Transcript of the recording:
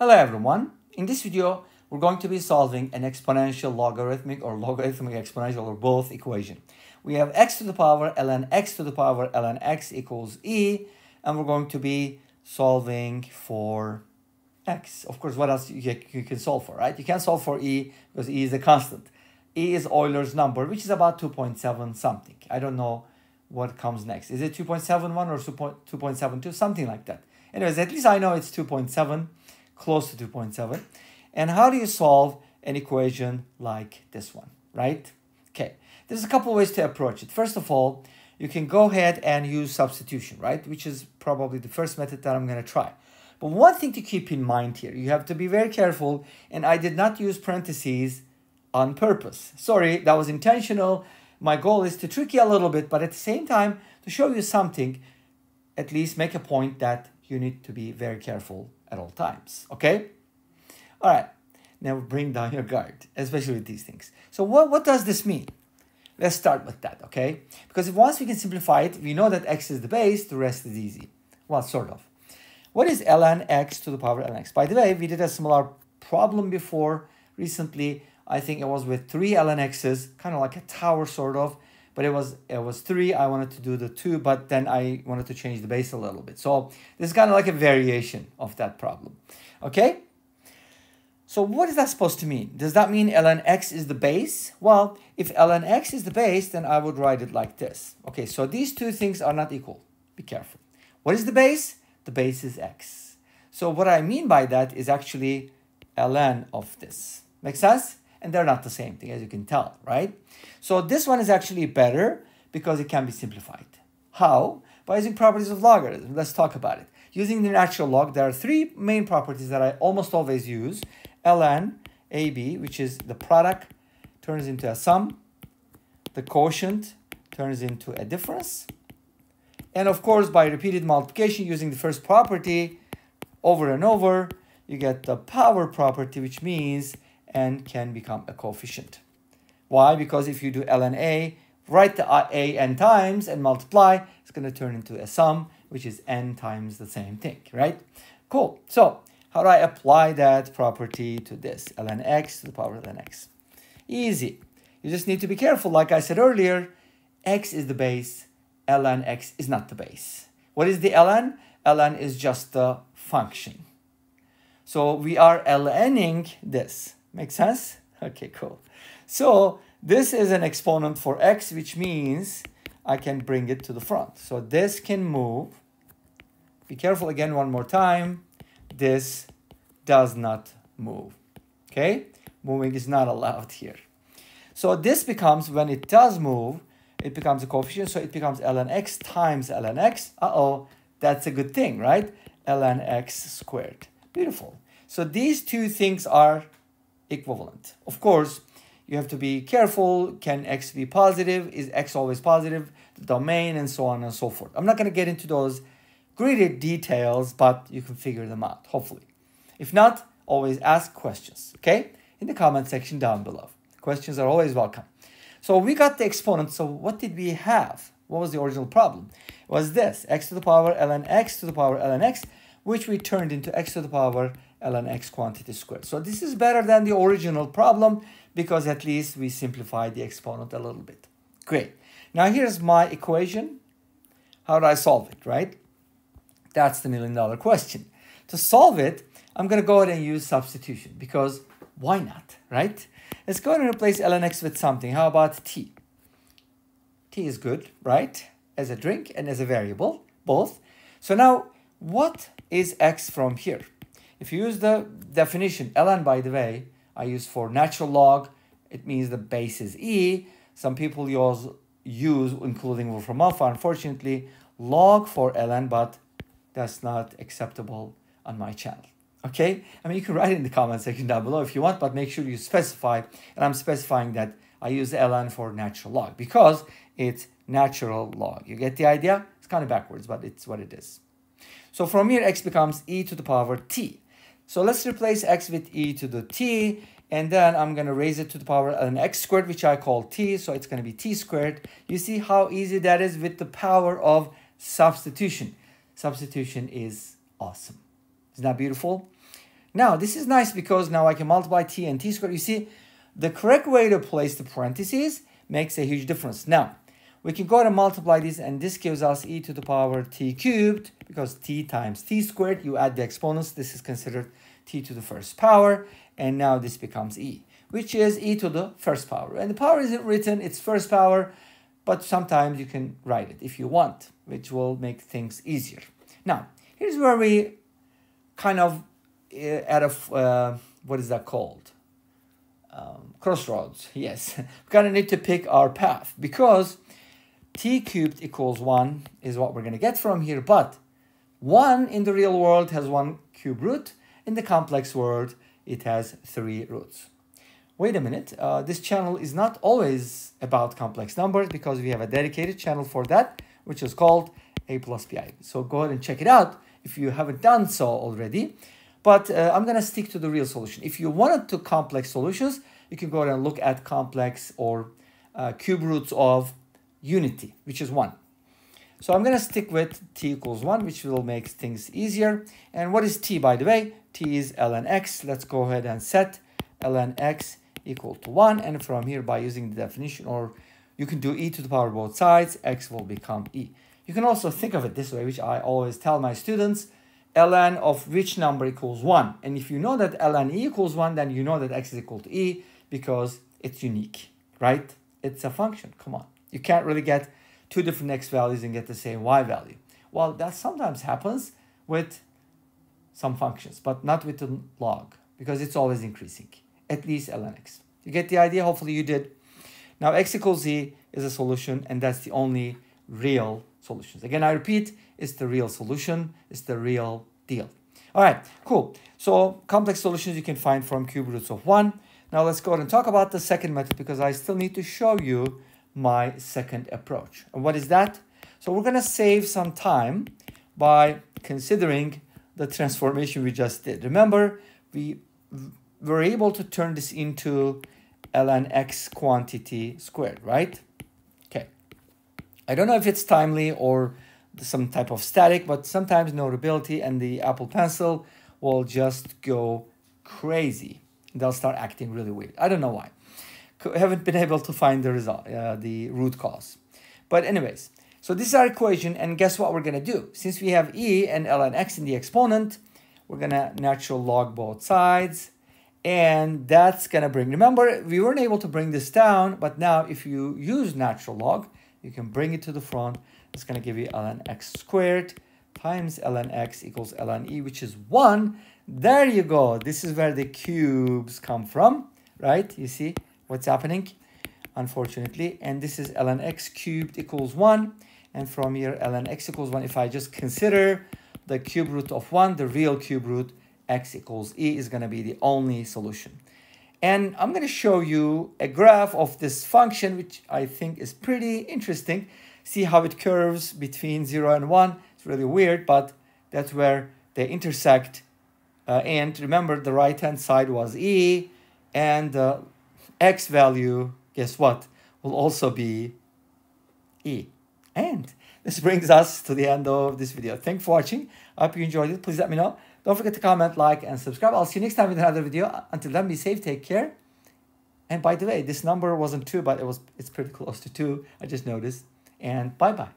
Hello everyone. In this video, we're going to be solving an exponential logarithmic or logarithmic exponential or both equation. We have x to the power ln x to the power ln x equals e, and we're going to be solving for x. Of course, what else you, can solve for, right? You can't solve for e because e is a constant. e is Euler's number, which is about 2.7 something. I don't know what comes next. Is it 2.71 or 2.72? Something like that. Anyways, at least I know it's 2.7 close to 2.7. And how do you solve an equation like this one, right? Okay, there's a couple ways to approach it. First of all, you can go ahead and use substitution, right? Which is probably the first method that I'm going to try. But one thing to keep in mind here, you have to be very careful, and I did not use parentheses on purpose. Sorry, that was intentional. My goal is to trick you a little bit, but at the same time, to show you something, at least make a point that you need to be very careful at all times. Okay? All right. Now bring down your guard, especially with these things. So what, what does this mean? Let's start with that, okay? Because if once we can simplify it, we know that x is the base, the rest is easy. Well, sort of. What is ln x to the power of ln x? By the way, we did a similar problem before recently. I think it was with three ln x's, kind of like a tower sort of but it was it was three. I wanted to do the two, but then I wanted to change the base a little bit. So this is kind of like a variation of that problem. Okay. So what is that supposed to mean? Does that mean ln x is the base? Well, if ln x is the base, then I would write it like this. Okay, so these two things are not equal. Be careful. What is the base? The base is x. So what I mean by that is actually ln of this. Make sense? And they're not the same thing as you can tell, right? So this one is actually better because it can be simplified. How? By using properties of logarithm. Let's talk about it. Using the natural log, there are three main properties that I almost always use. ln ab, which is the product, turns into a sum. The quotient turns into a difference. And of course, by repeated multiplication using the first property over and over, you get the power property, which means n can become a coefficient. Why? Because if you do ln a, write the a n times and multiply, it's going to turn into a sum, which is n times the same thing, right? Cool. So how do I apply that property to this? ln x to the power of ln x. Easy. You just need to be careful. Like I said earlier, x is the base, ln x is not the base. What is the ln? ln is just the function. So we are lning this. Make sense? Okay, cool. So this is an exponent for x, which means I can bring it to the front. So this can move. Be careful again one more time. This does not move. Okay? Moving is not allowed here. So this becomes, when it does move, it becomes a coefficient. So it becomes ln x times ln x. Uh-oh, that's a good thing, right? ln x squared. Beautiful. So these two things are equivalent. Of course, you have to be careful. Can x be positive? Is x always positive? The domain and so on and so forth. I'm not going to get into those gritty details, but you can figure them out, hopefully. If not, always ask questions, okay? In the comment section down below. Questions are always welcome. So we got the exponent. So what did we have? What was the original problem? It was this, x to the power ln x to the power ln x, which we turned into x to the power ln x quantity squared. So this is better than the original problem because at least we simplified the exponent a little bit. Great. Now here's my equation. How do I solve it, right? That's the million dollar question. To solve it, I'm going to go ahead and use substitution because why not, right? Let's go ahead and replace ln x with something. How about t? t is good, right? As a drink and as a variable, both. So now, what is x from here? If you use the definition, ln, by the way, I use for natural log, it means the base is e. Some people use, use including Wolfram alpha, unfortunately, log for ln, but that's not acceptable on my channel. Okay? I mean, you can write it in the comment section down below if you want, but make sure you specify, and I'm specifying that I use ln for natural log because it's natural log. You get the idea? It's kind of backwards, but it's what it is. So from here, x becomes e to the power t. So let's replace x with e to the t, and then I'm going to raise it to the power of an x squared, which I call t, so it's going to be t squared. You see how easy that is with the power of substitution. Substitution is awesome. Isn't that beautiful? Now, this is nice because now I can multiply t and t squared. You see, the correct way to place the parentheses makes a huge difference. Now, we can go and multiply this, and this gives us e to the power t cubed, because t times t squared, you add the exponents, this is considered t to the first power, and now this becomes e, which is e to the first power. And the power isn't written, it's first power, but sometimes you can write it if you want, which will make things easier. Now, here's where we kind of uh, at a, uh, what is that called? Um, crossroads, yes. we kind of need to pick our path because t cubed equals 1 is what we're going to get from here, but 1 in the real world has one cube root. In the complex world, it has three roots. Wait a minute, uh, this channel is not always about complex numbers because we have a dedicated channel for that, which is called A plus bi. So go ahead and check it out if you haven't done so already. But uh, I'm going to stick to the real solution. If you wanted to complex solutions, you can go ahead and look at complex or uh, cube roots of unity, which is 1. So I'm going to stick with t equals 1, which will make things easier. And what is t, by the way? t is ln x. Let's go ahead and set ln x equal to 1. And from here, by using the definition, or you can do e to the power of both sides, x will become e. You can also think of it this way, which I always tell my students, ln of which number equals 1. And if you know that ln e equals 1, then you know that x is equal to e because it's unique, right? It's a function, come on. You can't really get two different x values and get the same y value. Well, that sometimes happens with some functions, but not with the log because it's always increasing, at least ln x. You get the idea? Hopefully you did. Now x equals z is a solution and that's the only real solutions. Again, I repeat, it's the real solution, it's the real deal. All right, cool. So complex solutions you can find from cube roots of 1. Now let's go ahead and talk about the second method because I still need to show you my second approach. And what is that? So we're going to save some time by considering the transformation we just did. Remember, we were able to turn this into ln x quantity squared, right? Okay. I don't know if it's timely or some type of static, but sometimes Notability and the Apple Pencil will just go crazy. They'll start acting really weird. I don't know why haven't been able to find the result, uh, the root cause. But anyways, so this is our equation, and guess what we're gonna do? Since we have e and ln x in the exponent, we're gonna natural log both sides, and that's gonna bring, remember, we weren't able to bring this down, but now if you use natural log, you can bring it to the front. It's gonna give you ln x squared times ln x equals ln e, which is one. There you go. This is where the cubes come from, right? You see, what's happening, unfortunately. And this is ln x cubed equals 1. And from here, ln x equals 1. If I just consider the cube root of 1, the real cube root, x equals e is going to be the only solution. And I'm going to show you a graph of this function, which I think is pretty interesting. See how it curves between 0 and 1. It's really weird, but that's where they intersect. Uh, and remember, the right-hand side was e, and the x value, guess what, will also be e. And this brings us to the end of this video. Thanks for watching. I hope you enjoyed it. Please let me know. Don't forget to comment, like, and subscribe. I'll see you next time with another video. Until then, be safe, take care. And by the way, this number wasn't 2, but it was it's pretty close to 2. I just noticed. And bye-bye.